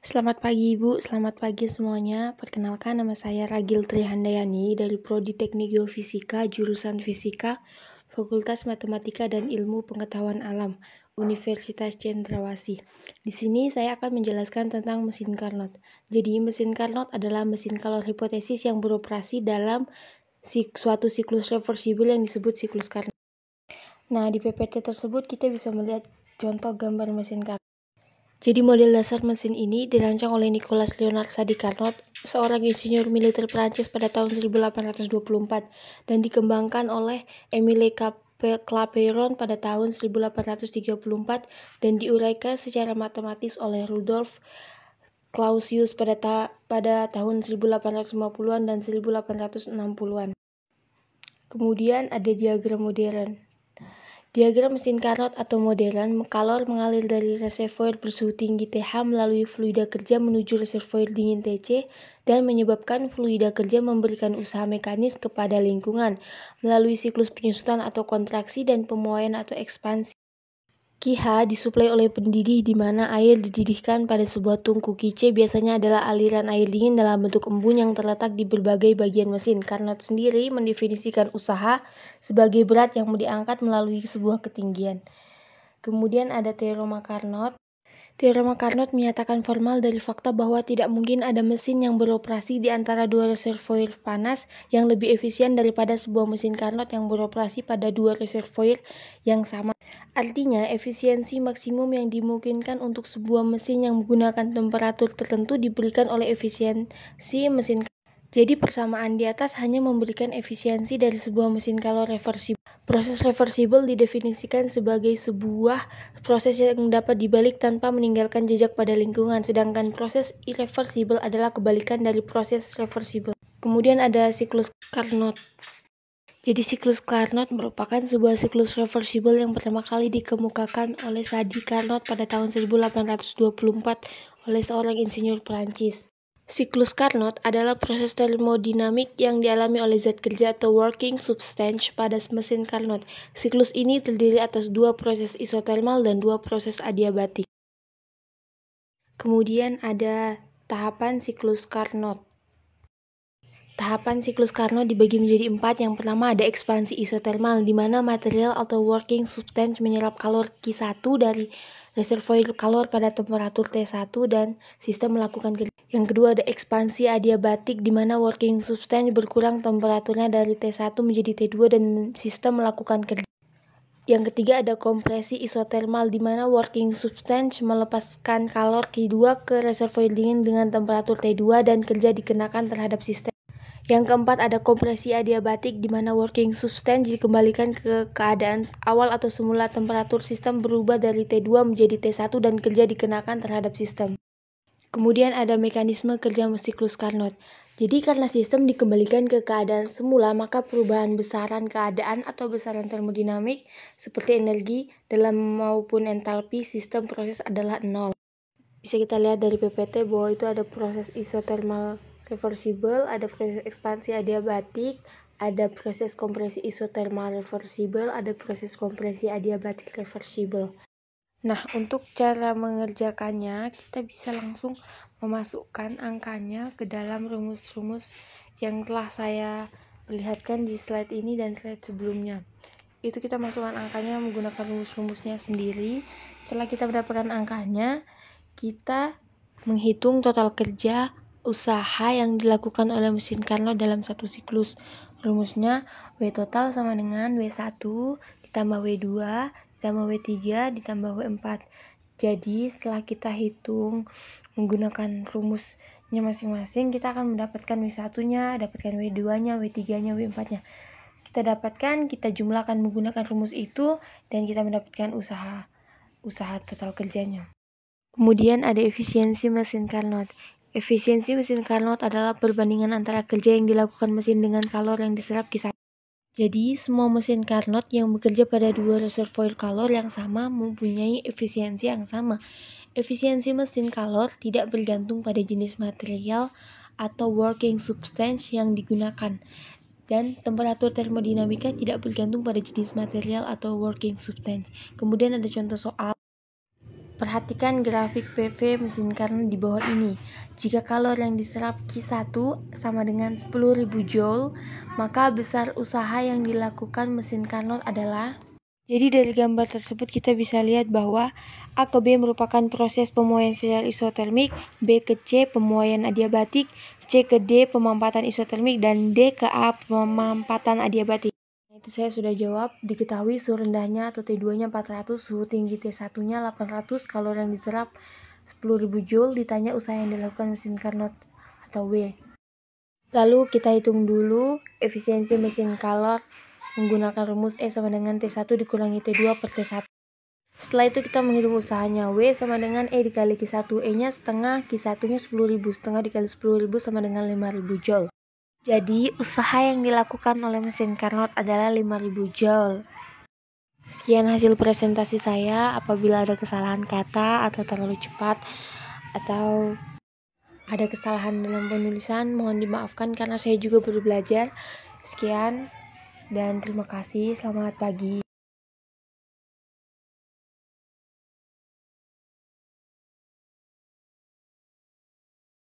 Selamat pagi Ibu, selamat pagi semuanya. Perkenalkan nama saya Ragil Trihandayani dari Prodi Teknik Geofisika, jurusan Fisika, Fakultas Matematika dan Ilmu Pengetahuan Alam, Universitas Cendrawasih. Di sini saya akan menjelaskan tentang mesin Carnot. Jadi mesin Carnot adalah mesin kalor hipotesis yang beroperasi dalam suatu siklus reversibel yang disebut siklus Carnot. Nah, di PPT tersebut kita bisa melihat contoh gambar mesin Carnot. Jadi model dasar mesin ini dirancang oleh Nicolas Leonard Sadi Carnot, seorang insinyur militer Prancis pada tahun 1824 dan dikembangkan oleh Emile Clapeyron pada tahun 1834 dan diuraikan secara matematis oleh Rudolf Clausius pada ta pada tahun 1850-an dan 1860-an. Kemudian ada diagram modern. Diagram mesin Carnot atau modern, kalor mengalir dari reservoir bersuhu tinggi TH melalui fluida kerja menuju reservoir dingin TC dan menyebabkan fluida kerja memberikan usaha mekanis kepada lingkungan melalui siklus penyusutan atau kontraksi dan pemuaian atau ekspansi. Kiha disuplai oleh pendidih di mana air dididihkan pada sebuah tungku. Kice biasanya adalah aliran air dingin dalam bentuk embun yang terletak di berbagai bagian mesin. Carnot sendiri mendefinisikan usaha sebagai berat yang diangkat melalui sebuah ketinggian. Kemudian ada teorema Carnot. Teorema Carnot menyatakan formal dari fakta bahwa tidak mungkin ada mesin yang beroperasi di antara dua reservoir panas yang lebih efisien daripada sebuah mesin Carnot yang beroperasi pada dua reservoir yang sama. Artinya, efisiensi maksimum yang dimungkinkan untuk sebuah mesin yang menggunakan temperatur tertentu diberikan oleh efisiensi mesin jadi persamaan di atas hanya memberikan efisiensi dari sebuah mesin kalor reversibel. Proses reversibel didefinisikan sebagai sebuah proses yang dapat dibalik tanpa meninggalkan jejak pada lingkungan, sedangkan proses irreversibel adalah kebalikan dari proses reversibel. Kemudian ada siklus Carnot. Jadi siklus Carnot merupakan sebuah siklus reversibel yang pertama kali dikemukakan oleh Sadi Carnot pada tahun 1824 oleh seorang insinyur Prancis. Siklus Carnot adalah proses termodinamik yang dialami oleh zat kerja atau working substance pada mesin Carnot. Siklus ini terdiri atas dua proses isotermal dan dua proses adiabatik. Kemudian ada tahapan siklus Carnot. Tahapan siklus Carnot dibagi menjadi empat. Yang pertama ada ekspansi isotermal, di mana material atau working substance menyerap kalor Q1 dari reservoir kalor pada temperatur T1 dan sistem melakukan kerja. Yang kedua ada ekspansi adiabatik, di mana working substance berkurang temperaturnya dari T1 menjadi T2 dan sistem melakukan kerja. Yang ketiga ada kompresi isotermal di mana working substance melepaskan kalor Q2 ke reservoir dingin dengan temperatur T2 dan kerja dikenakan terhadap sistem. Yang keempat ada kompresi adiabatik di mana working substance dikembalikan ke keadaan awal atau semula temperatur sistem berubah dari T2 menjadi T1 dan kerja dikenakan terhadap sistem. Kemudian ada mekanisme kerja siklus Carnot. Jadi karena sistem dikembalikan ke keadaan semula, maka perubahan besaran keadaan atau besaran termodinamik seperti energi dalam maupun entalpi sistem proses adalah nol. Bisa kita lihat dari PPT bahwa itu ada proses isotermal reversible, ada proses ekspansi adiabatik, ada proses kompresi isotermal reversible, ada proses kompresi adiabatik reversible. Nah, untuk cara mengerjakannya, kita bisa langsung memasukkan angkanya ke dalam rumus-rumus yang telah saya perlihatkan di slide ini dan slide sebelumnya. Itu kita masukkan angkanya menggunakan rumus-rumusnya sendiri. Setelah kita mendapatkan angkanya, kita menghitung total kerja usaha yang dilakukan oleh mesin Carnot dalam satu siklus. Rumusnya W total sama dengan W1 ditambah W2 ditambah W3 ditambah W4. Jadi setelah kita hitung menggunakan rumusnya masing-masing, kita akan mendapatkan W1-nya, dapatkan W2-nya, W3-nya, W4-nya. Kita dapatkan, kita jumlahkan menggunakan rumus itu dan kita mendapatkan usaha usaha total kerjanya. Kemudian ada efisiensi mesin Carnot. Efisiensi mesin Carnot adalah perbandingan antara kerja yang dilakukan mesin dengan kalor yang diserap kisah. Jadi, semua mesin Carnot yang bekerja pada dua reservoir kalor yang sama mempunyai efisiensi yang sama. Efisiensi mesin kalor tidak bergantung pada jenis material atau working substance yang digunakan. Dan temperatur termodinamika tidak bergantung pada jenis material atau working substance. Kemudian ada contoh soal Perhatikan grafik PV mesin Carnot di bawah ini. Jika kalor yang diserap Q1 sama dengan 10.000 Joule, maka besar usaha yang dilakukan mesin Carnot adalah jadi dari gambar tersebut kita bisa lihat bahwa A ke B merupakan proses pemuaian secara isotermik, B ke C pemuaian adiabatik, C ke D pemampatan isotermik, dan D ke A pemampatan adiabatik. Itu saya sudah jawab. Diketahui suhu rendahnya atau T2-nya 400, suhu tinggi T1-nya 800, kalori yang diserap 10.000 Joule, ditanya usaha yang dilakukan mesin Carnot atau W. Lalu kita hitung dulu efisiensi mesin kalor menggunakan rumus E sama dengan T1 dikurangi T2 per T1. Setelah itu kita menghitung usahanya. W sama dengan E dikali Q1. E-nya setengah, Q1-nya 10.000. Setengah dikali 10.000 sama dengan 5.000 Joule. Jadi, usaha yang dilakukan oleh mesin Carnot adalah 5.000 Joule. Sekian hasil presentasi saya. Apabila ada kesalahan kata atau terlalu cepat atau ada kesalahan dalam penulisan, mohon dimaafkan karena saya juga baru belajar. Sekian dan terima kasih. Selamat pagi.